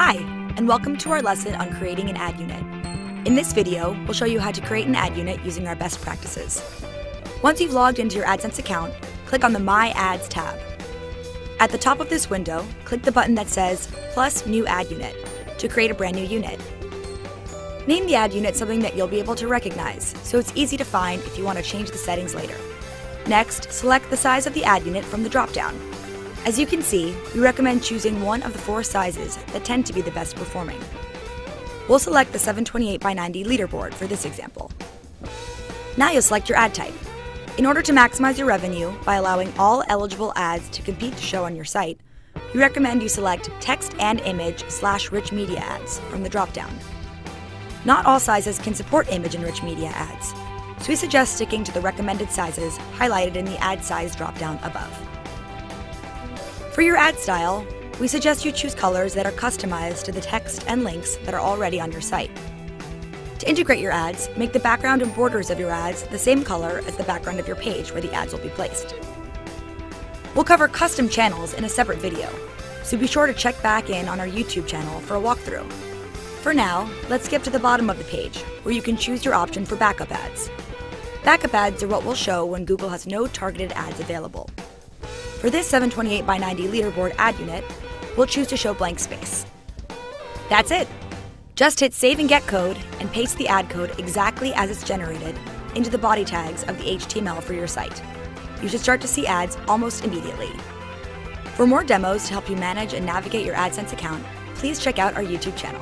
Hi, and welcome to our lesson on creating an ad unit. In this video, we'll show you how to create an ad unit using our best practices. Once you've logged into your AdSense account, click on the My Ads tab. At the top of this window, click the button that says Plus New Ad Unit to create a brand new unit. Name the ad unit something that you'll be able to recognize, so it's easy to find if you want to change the settings later. Next, select the size of the ad unit from the dropdown. As you can see, we recommend choosing one of the four sizes that tend to be the best performing. We'll select the 728 by 90 leaderboard for this example. Now you'll select your ad type. In order to maximize your revenue by allowing all eligible ads to compete to show on your site, we recommend you select text and image slash rich media ads from the dropdown. Not all sizes can support image and rich media ads, so we suggest sticking to the recommended sizes highlighted in the ad size dropdown above. For your ad style, we suggest you choose colors that are customized to the text and links that are already on your site. To integrate your ads, make the background and borders of your ads the same color as the background of your page where the ads will be placed. We'll cover custom channels in a separate video, so be sure to check back in on our YouTube channel for a walkthrough. For now, let's skip to the bottom of the page, where you can choose your option for backup ads. Backup ads are what will show when Google has no targeted ads available. For this 728 by 90 leaderboard ad unit, we'll choose to show blank space. That's it! Just hit Save and Get Code and paste the ad code exactly as it's generated into the body tags of the HTML for your site. You should start to see ads almost immediately. For more demos to help you manage and navigate your AdSense account, please check out our YouTube channel.